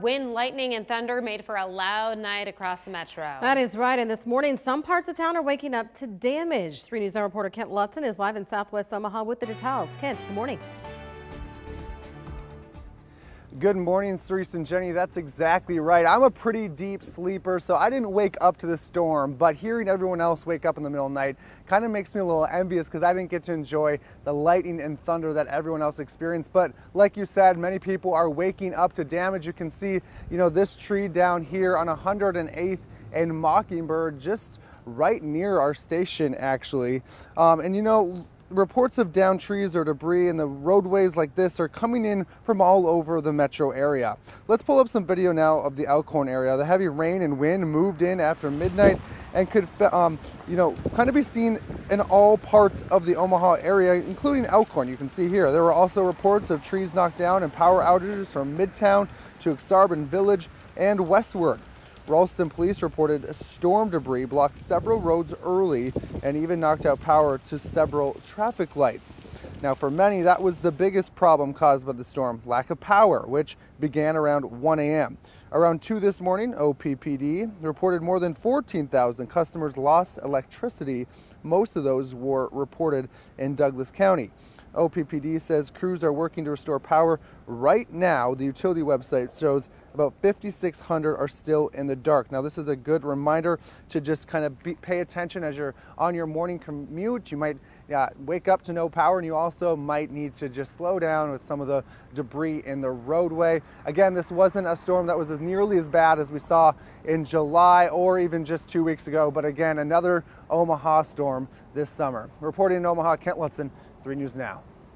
Wind, lightning, and thunder made for a loud night across the metro. That is right. And this morning, some parts of town are waking up to damage. 3 News 9 reporter Kent Lutzen is live in southwest Omaha with the details. Kent, good morning. Good morning, Serese and Jenny. That's exactly right. I'm a pretty deep sleeper, so I didn't wake up to the storm, but hearing everyone else wake up in the middle of the night kind of makes me a little envious because I didn't get to enjoy the lightning and thunder that everyone else experienced. But like you said, many people are waking up to damage. You can see, you know, this tree down here on 108th and Mockingbird just right near our station actually. Um, and you know, reports of downed trees or debris in the roadways like this are coming in from all over the metro area. Let's pull up some video now of the Elkhorn area. The heavy rain and wind moved in after midnight and could, um, you know, kind of be seen in all parts of the Omaha area, including Elkhorn. You can see here. There were also reports of trees knocked down and power outages from Midtown to Ak-Sar-Ben Village and westward. Ralston police reported storm debris blocked several roads early and even knocked out power to several traffic lights. Now, for many, that was the biggest problem caused by the storm lack of power, which began around 1 a.m. Around 2 this morning, OPPD reported more than 14,000 customers lost electricity. Most of those were reported in Douglas County. OPPD says crews are working to restore power right now. The utility website shows about 5,600 are still in the dark. Now, this is a good reminder to just kind of be, pay attention as you're on your morning commute. You might wake up to no power, and you also might need to just slow down with some of the debris in the roadway. Again, this wasn't a storm that was as nearly as bad as we saw in July or even just two weeks ago, but again, another Omaha storm this summer. Reporting in Omaha, Kent Lutzen, 3 News Now.